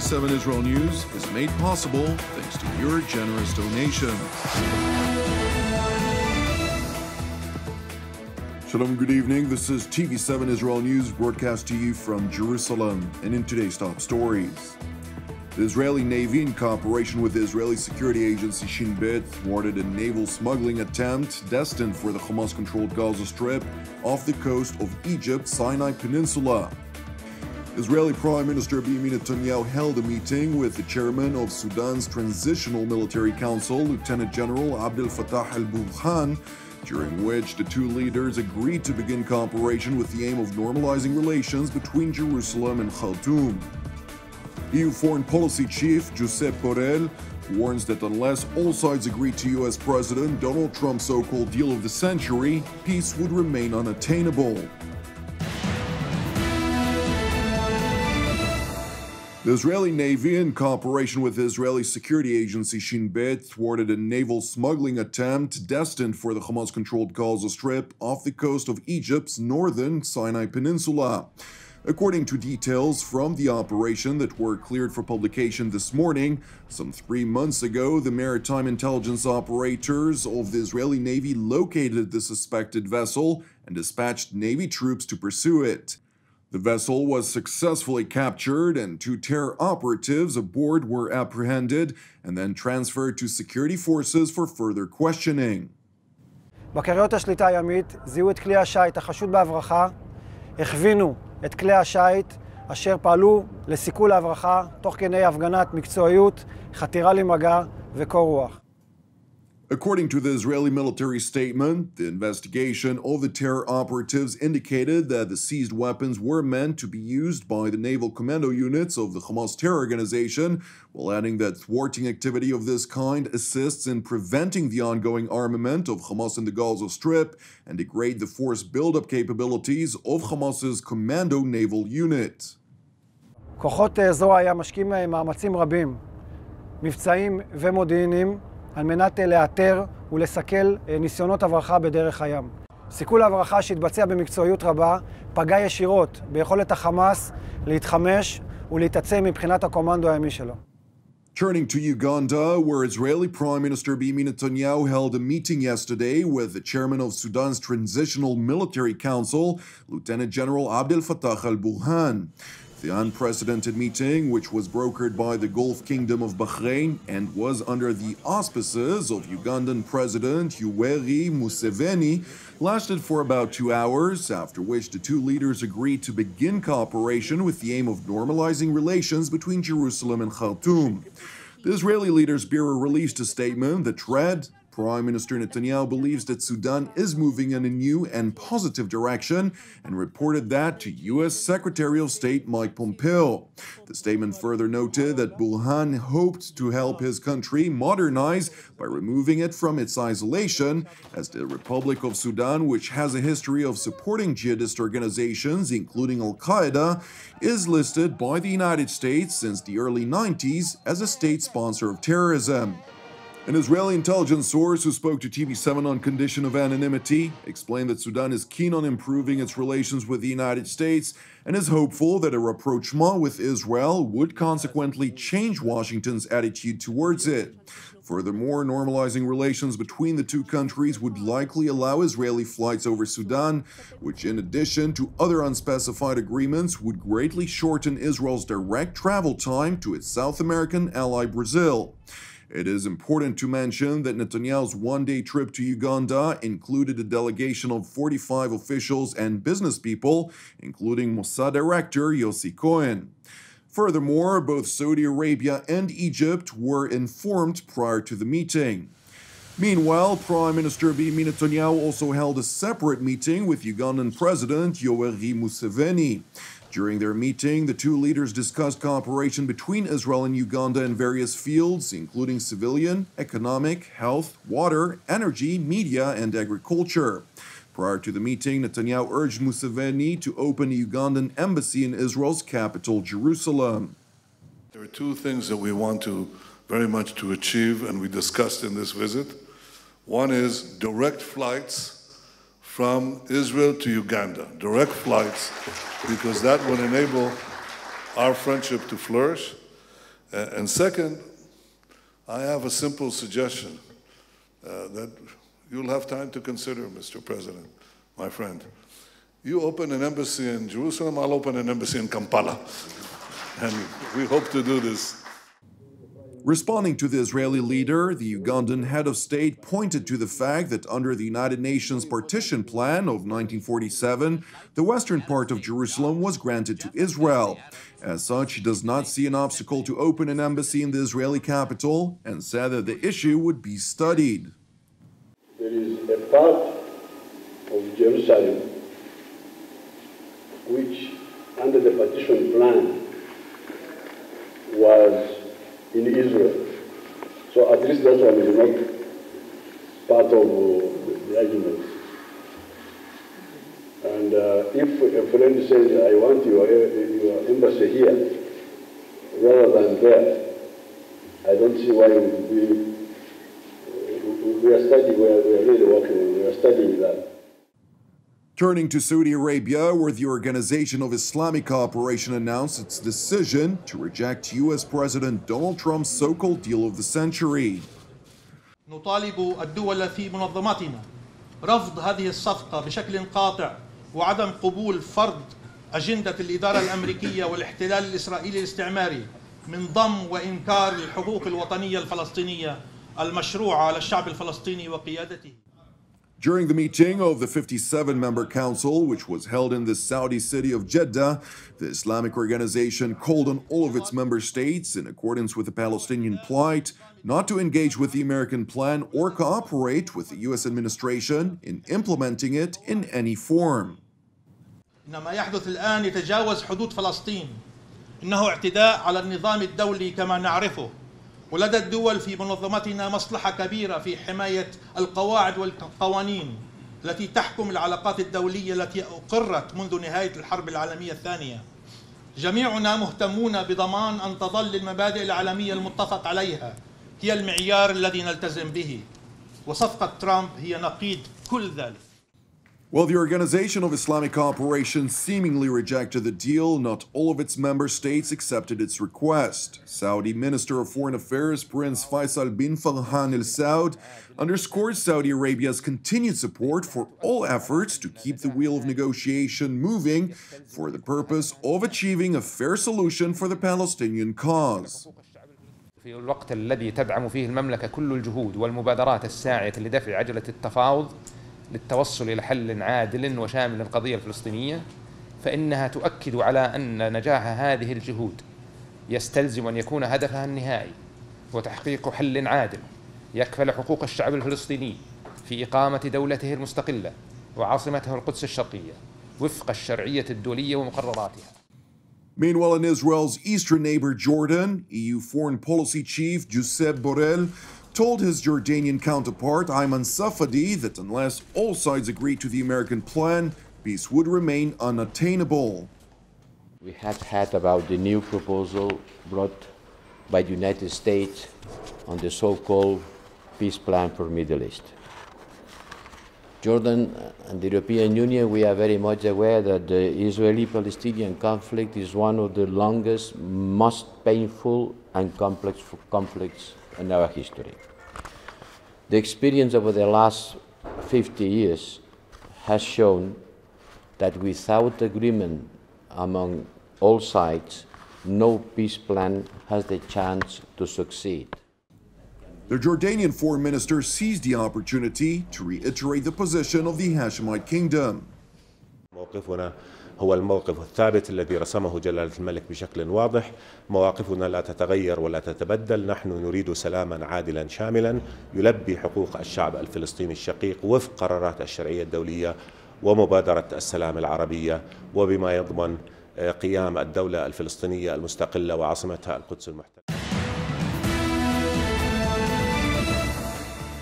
TV7 Israel News is made possible thanks to your generous donations. Shalom, good evening. This is TV7 Israel News broadcast to you from Jerusalem. And in today's top stories, the Israeli Navy, in cooperation with the Israeli security agency Shin Bet, thwarted a naval smuggling attempt destined for the Hamas controlled Gaza Strip off the coast of Egypt's Sinai Peninsula. Israeli Prime Minister Benjamin Netanyahu held a meeting with the chairman of Sudan's Transitional Military Council, Lieutenant General Abdel Fattah al Burhan, during which the two leaders agreed to begin cooperation with the aim of normalizing relations between Jerusalem and Khartoum. EU Foreign Policy Chief Josep Borrell warns that unless all sides agree to US President Donald Trump's so called deal of the century, peace would remain unattainable. The Israeli Navy, in cooperation with Israeli security agency Shin Bet, thwarted a naval smuggling attempt destined for the Hamas controlled Gaza Strip off the coast of Egypt's northern Sinai Peninsula. According to details from the operation that were cleared for publication this morning, some three months ago, the maritime intelligence operators of the Israeli Navy located the suspected vessel and dispatched Navy troops to pursue it. The vessel was successfully captured, and two terror operatives aboard were apprehended and then transferred to security forces for further questioning. בקריות השליטה הימית זיהו את כלי השיט החשוד בהברחה, הכווינו את כלי השיט אשר פעלו לסיכול ההברחה תוך כדי הפגנת מקצועיות, חתירה למגע וקור רוח. According to the Israeli military statement, the investigation of the terror operatives indicated that the seized weapons were meant to be used by the naval commando units of the Hamas terror organization, while adding that thwarting activity of this kind assists in preventing the ongoing armament of Hamas in the Gaza Strip and degrade the force buildup capabilities of Hamas's commando naval unit. כוחות זרוע היה משקיעים מאמצים רבים, מבצעיים ומודיעיניים, על מנת לאתר ולסכל ניסיונות הברחה בדרך הים. סיכול ההברחה שהתבצע במקצועיות רבה פגע ישירות ביכולת החמאס להתחמש ולהתעצם מבחינת הקומנדו הימי שלו. Turning to Uganda, where Israeli Prime Minister Benjamin Netanyahu held a meeting yesterday with the chairman of Sudan's Transitional Military Council, Lieutenant General Abdel Fattah al Burhan. The unprecedented meeting, which was brokered by the Gulf Kingdom of Bahrain and was under the auspices of Ugandan President Yoweri Museveni, lasted for about two hours, after which the two leaders agreed to begin cooperation with the aim of normalizing relations between Jerusalem and Khartoum. The Israeli Leaders Bureau released a statement that read, Prime Minister Netanyahu believes that Sudan is moving in a new and positive direction and reported that to U.S. Secretary of State Mike Pompeo. The statement further noted that Burhan hoped to help his country modernize by removing it from its isolation, as the Republic of Sudan, which has a history of supporting jihadist organizations, including Al Qaeda, is listed by the United States since the early 90s as a state sponsor of terrorism. An Israeli intelligence source who spoke to TV7 on condition of anonymity explained that Sudan is keen on improving its relations with the United States and is hopeful that a rapprochement with Israel would consequently change Washington's attitude towards it. Furthermore, normalizing relations between the two countries would likely allow Israeli flights over Sudan, which, in addition to other unspecified agreements, would greatly shorten Israel's direct travel time to its South American ally Brazil. It is important to mention that Netanyahu's one day trip to Uganda included a delegation of 45 officials and business people, including Mossad director Yossi Cohen. Furthermore, both Saudi Arabia and Egypt were informed prior to the meeting. Meanwhile, Prime Minister Benjamin Netanyahu also held a separate meeting with Ugandan President Yoweri Museveni. During their meeting, the two leaders discussed cooperation between Israel and Uganda in various fields, including civilian, economic, health, water, energy, media, and agriculture. Prior to the meeting, Netanyahu urged Museveni to open a Ugandan embassy in Israel's capital, Jerusalem. There are two things that we want to very much to achieve, and we discussed in this visit. One is direct flights from Israel to Uganda, direct flights, because that would enable our friendship to flourish. and second, I have a simple suggestion uh, that you'll have time to consider, Mr. President, my friend. You open an embassy in Jerusalem, I'll open an embassy in Kampala. And we hope to do this Responding to the Israeli leader, the Ugandan head of state pointed to the fact that under the United Nations partition plan of 1947, the western part of Jerusalem was granted to Israel. As such, he does not see an obstacle to open an embassy in the Israeli capital and said that the issue would be studied. There is a part of Jerusalem which, under the partition plan, was in Israel. So at least that one is not part of uh, the argument. And uh, if a friend says, I want your, your embassy here, rather than there, I don't see why we, we are studying, we are, we are really working, we are studying that. Turning to Saudi Arabia, where the Organization of Islamic Cooperation announced its decision to reject U.S. President Donald Trump's so-called deal of the century. نطالب الدول في منظمتنا رفض هذه الصفقة بشكل قاطع وعدم قبول فرض أجندة الإدارة الأمريكية والاحتلال الإسرائيلي الاستعماري من ضم وإنكار الحقوق الوطنية الفلسطينية المشروعة على الشعب الفلسطيني وقيادته During the meeting of the 57 member council, which was held in the Saudi city of Jeddah, the Islamic organization called on all of its member states, in accordance with the Palestinian plight, not to engage with the American plan or cooperate with the U.S. administration in implementing it in any form. إنما يحدث الآن يتجاوز حدود فلسطين إنه اعتداء على النظام الدولي كما نعرفه ولدى الدول في منظمتنا مصلحة كبيرة في حماية القواعد والقوانين التي تحكم العلاقات الدولية التي أقرت منذ نهاية الحرب العالمية الثانية. جميعنا مهتمون بضمان أن تظل المبادئ العالمية المتفق عليها هي المعيار الذي نلتزم به. وصفقة ترامب هي نقيض كل ذلك. While the Organization of Islamic Cooperation seemingly rejected the deal, not all of its member states accepted its request. Saudi Minister of Foreign Affairs Prince Faisal bin Farhan Al Saud underscored Saudi Arabia's continued support for all efforts to keep the wheel of negotiation moving for the purpose of achieving a fair solution for the Palestinian cause. في الوقت الذي تدعم فيه المملكة كل الجهود والمبادرات الساعية لدفع عجلة التفاوض للتوصل إلى حل عادل وشامل للقضية الفلسطينية فإنها تؤكد على أن نجاح هذه الجهود يستلزم أن يكون هدفها النهائي وتحقيق حل عادل يكفل حقوق الشعب الفلسطيني في إقامة دولته المستقلة وعاصمته القدس الشرقية وفق الشرعية الدولية ومقرراتها. Meanwhile, in Israel's eastern neighbor Jordan, EU Foreign Policy Chief Giuseppe Borrell told his Jordanian counterpart Ayman Safadi that unless all sides agree to the American plan, peace would remain unattainable. We have had about the new proposal brought by the United States on the so-called peace plan for the Middle East. Jordan and the European Union, we are very much aware that the Israeli-Palestinian conflict is one of the longest, most painful and complex conflicts in our history. The experience over the last 50 years has shown that without agreement among all sides, no peace plan has the chance to succeed. The Jordanian foreign minister seized the opportunity to reiterate the position of the Hashemite kingdom. هو الموقف الثابت الذي رسمه جلالة الملك بشكل واضح. مواقفنا لا تتغير ولا تتبدل. نحن نريد سلاما عادلا شاملا يلبي حقوق الشعب الفلسطيني الشقيق وفق قرارات الشرعية الدولية ومبادرة السلام العربية وبما يضمن قيام الدولة الفلسطينية المستقلة وعاصمتها القدس المحتلة.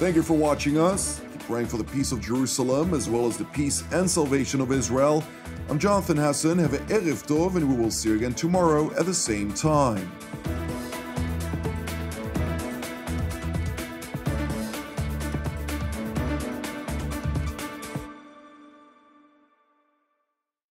Thank you for watching us. Praying for the peace of Jerusalem as well as the peace and salvation of Israel. I'm Jonathan Hassan. Have a Erev Tov, and we will see you again tomorrow at the same time.